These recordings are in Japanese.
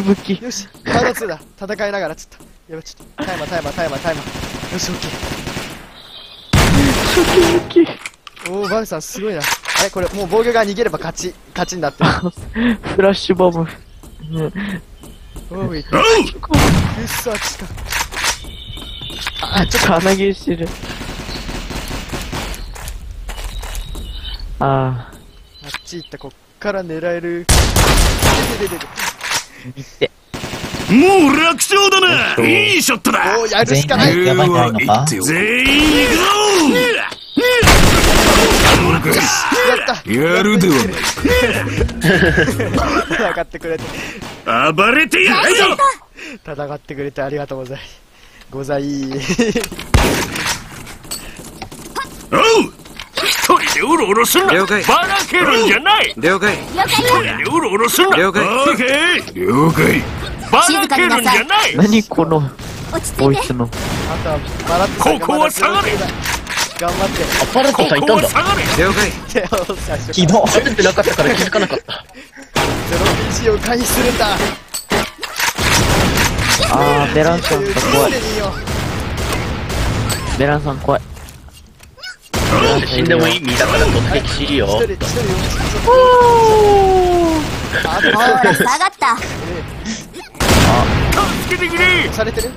武器。よし、カード2だ。戦いながら、ちょっと。やばい、ちょっと。タイマー、タイマー、タイマー、タイマー。よし、オッケ初期武器。ー。おー、バルさん、すごいな。あれ、これ、もう防御が逃げれば勝ち、勝ちになってる。フラッシュボム。うん。おーい、くっそ、あっちか。あ、ちょっと、鼻毛してる。ああっち行った、こっから狙える。ででででで。もう楽勝だないいショットだおー、やるしかない。全員やばいんじゃないのか？全員行くぞやるではない分かってくれて。暴れてやるぞ戦ってくれてありがとうござい。ござい。おう一人でうろうろすんな了解ばらけるんじゃない了解一人でうろうろすんな了解了解ばらけるんじゃない何この、落ち着いてボイスの。ここは下がれ頑張って。あ、パレッさんいたんだ。了解手を最初ひどい。出てなかったから気づかなかった。ゼロ1を回避するんだ。あー、ベランさんが怖い。ベランさん怖い。死んでもいい身だから突撃しるよ一。人、一人よ。あ下がった。助けてくれ。されてる？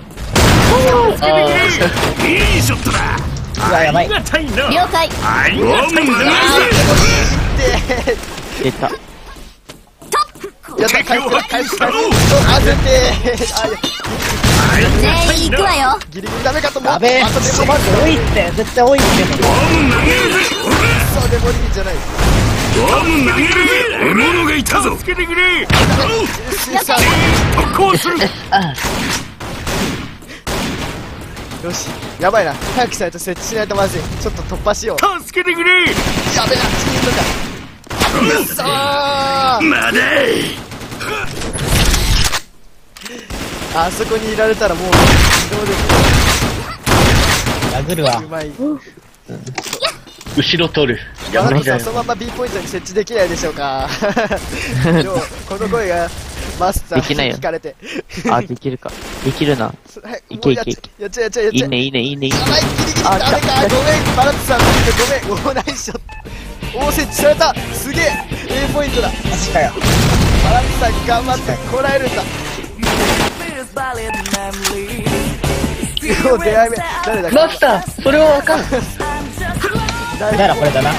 あいいショットだ。ーうわ、やばい。あり。がたいな。了解。ありがたいな。出た。やった、回復、回復、回復。あ、絶対。あ、全員行くわよギリギリダメかと思った。やべえ。あとでも、待って、多いって。絶対多いって。そうでもいいんじゃない。ボム投げるぜ獲物がいたぞ助けてくれさ特攻する よし、やばいな。早くしないと設置しないとまずい。ちょっと突破しよう。助けてくれやべえな、チームか。くっそーまだあそこにいられたらもう、自動で殴るわう。まい。後ろ取る。やばいマナさん、そのまま B ポイントに設置できないでしょうか。この声が、マスターできないよに聞かれて。あ、できるか。できるな。はいいけいけもうやっちゃやっちゃやっちゃいいね、いいね、いいね、いいねや。ばい、ギリギリ、あダメか、ごめん、バラッツさん、ごめん、おナイスショット。お設置されたすげえ !A ポイントだマジかよ。バラッツさん、頑張って、こらえるんだもう出会い目、誰だマスターそれはわかん。誰だらこれだな？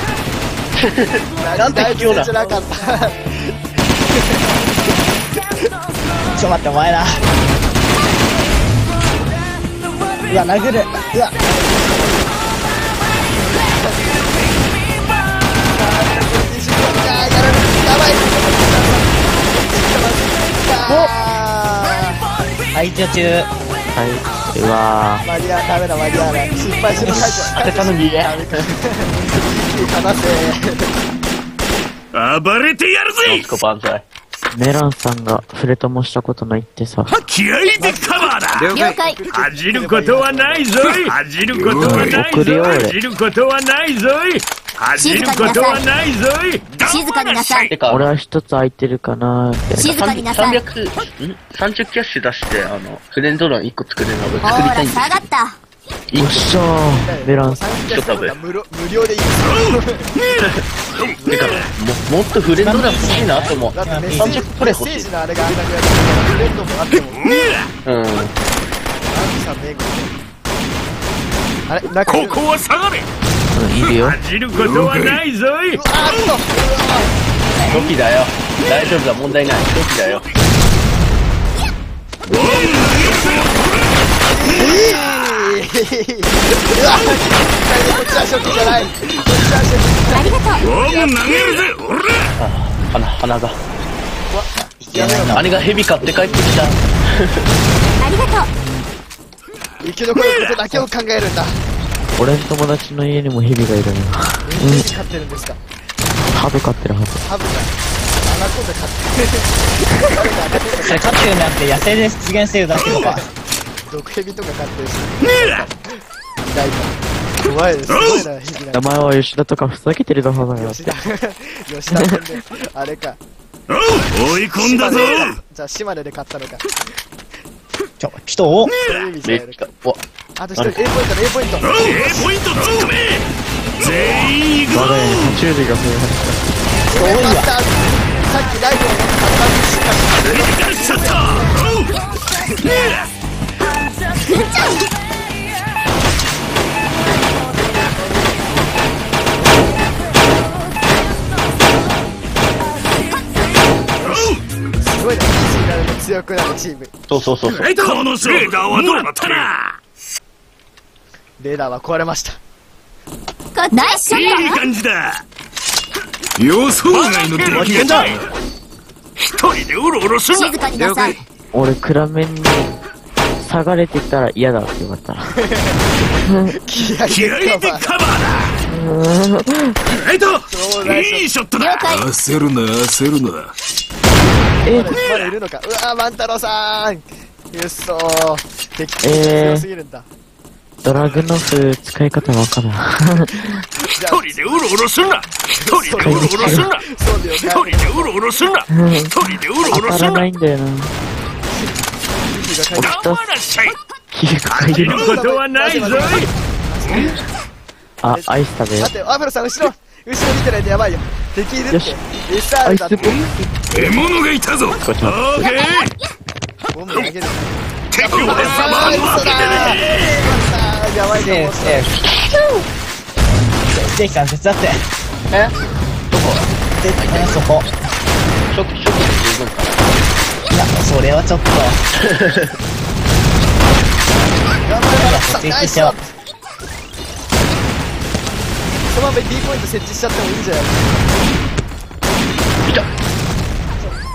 なんて卑怯な。ちょっと待って、お前な。うわ、殴る。うわ。やばい排除中。はい。うわマリア、ダメだ、マリアだ。失敗しろ、解除。当てたのにね。話せ。暴れてやるぜコ万歳。ー。メランさんが触れともしたことないってさ。気合でカバーだ了了解恥じることはないぞい恥じることはないぞい恥じることはないぞい恥じることはないぞい静かになさいてか、俺は一つ空いてるかなーって。静かになさい300、ん ?30 キャッシュ出して、あの、フレンド欄1個作れるの俺作りたいん下がったよっしゃー。メランさん。ちょっと無料無料でいいですてか、も、もっとフレンド欄欲しいなと思う。だってメッセージ30プレ欲しいメッセージ。のあれがあんなにやってたらフレンドもあってもうん。アンジさんの英語であれここは下がれうん、いるよ。恥じることはないぞいあーっとだよ。大丈夫だ、問題ない。ロキだよ。うわこっちは初期じゃないこっちは初期ありがとう投げるぜおら鼻、鼻が。やめろ姉がヘビ買って帰ってきた。ありがとう生き残ることだけを考えるんだ俺の友達の家にもヘビがいるね。何飼ってるんですか？ハブ飼ってるはず。ハブがアナコンダ飼ってるそれ飼ってるなくて野生で出現してるだけとか。毒蛇とか飼ってるし意外と怖いですすごいな名前は吉田とかふざけてるだはずだよ。吉田吉田君であれか追い込んだぞじゃあ、島根で勝ったのか。ちょ、人を、めっちゃあと一人、A ポイントだ、A ポイント。A ポイント突っ込め全員行くぞ我が家に爬虫類が増えましごめんなさいさっきライフを持ってた感じしかし出しちゃっ強くなるチーム。そうそうそうそう。このレーダーはどうなったなレーダーは壊れました。ナイスショいいット感じだ。予想外の敵がだ一人でうろうろすんな。静かになさい。た。俺、暗めに下がれてたら嫌だって言われたら。気合気合ででカバーだ。ライトい？いショットだ。焦るな焦るなえまだまだいるのか。うわー、万太郎さんうっそー。敵が強すぎるんだ。ドラグノフ使い方わからん。一人でうろうろすんな一人でうろうろすんな一人でうろうろすんな一人でうろう当たらろすんなないんだよな。皮膚がか頑張らっしゃい皮膚がいることはないぞいあ、アイス食べよ待って、アムロさん、後ろ後ろ見てないとやばいよ。敵いるってよし。エスアアイールだって。獲物がいたぞオこっちもーケーボンブ投げる。敵をあさー、ま嘘だーやばいとえ思った。えステーキさん手伝って。え？どこ？で、えそこ。初期、初期で十分かいや、それはちょっと。頑張れ、マラクそのまま B ポイント設置しちゃってもいいんじゃない？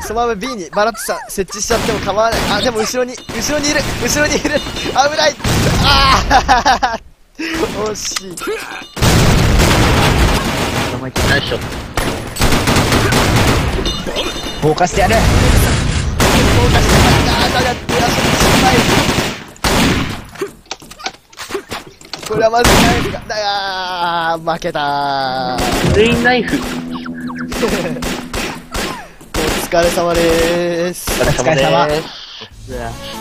そのまま B にバラッツさん設置しちゃっても構わない。あ、でも後ろに、後ろにいる後ろにいる危ないああ 惜しい。な。ナイスショット。放火してやる。あー、だが、出だし失敗。これはまずいナイフが、だがー、負けたー。レインナイフ。お疲れ様でーす。お疲れ様様です。